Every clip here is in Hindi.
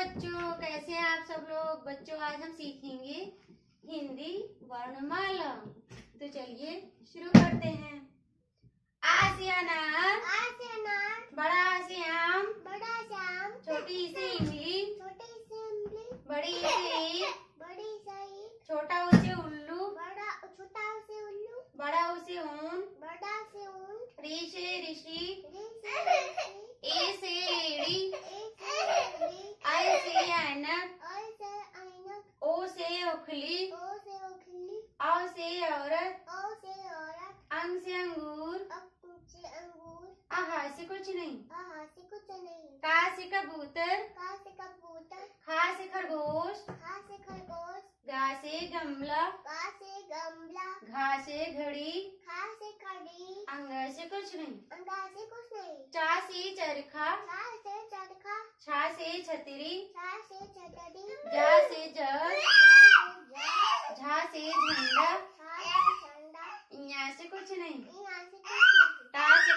बच्चों कैसे हैं आप सब लोग? बच्चों आज हम सीखेंगे हिंदी वर्णमाला तो चलिए शुरू करते हैं। आ से अनार बड़ा से आम बड़ा श्याम छोटी सी इमली। छोटी सी इमली। बड़ी से बड़ी सही छोटा उसे उल्लू। बड़ा छोटा उसे उल्लू। बड़ा उसे ऊन। बड़ा से ऊन। से ऋषि री से ऋषि, ए से एड़ी ए से एड़ी, आई से ऐनक और से ऐनक ओ से उखली ओ से उखली औ से औरत ओ से औरत अंग से अंगूर अक से अंगूर आहा से कुछ नहीं आहा से कुछ नहीं का से कबूतर का से कबूतर खा से खरगोश खा से खरगोश गा से गमला का से गमला घा से घड़ी खा से खड़ी अंग से कुछ नहीं अंडा से कुछ नहीं चा से चरखा चा से चरखा छा से छतरी छा से छतरी जा से जग झा से झंडा यहाँ से कुछ नहीं टा से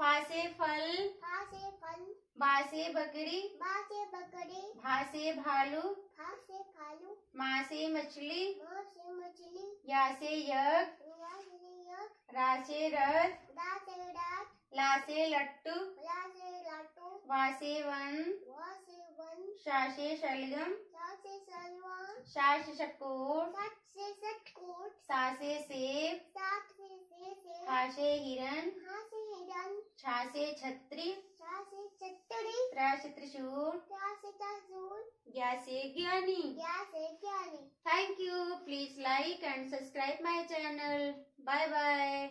से फल फासे फल बासे बकरी बासे बकरी भासे भालू खा से खालू माँ से मछली माँ से मछली या से यज्ञ या से यक रा से रथ दा से रात ला से लट्टू ला से लाटू वा से वन वा से वन शा से शलगम सा से सलवा शा से शकोर सट से सटकोट सा सेब सात से से से हा से हिरन हा छासे छत्री. छासे छत्री. त्रास त्रिशूल. त्रास त्रिशूल. ग्यासे ज्ञानी. ज्ञानी. Thank you please like and subscribe my channel bye bye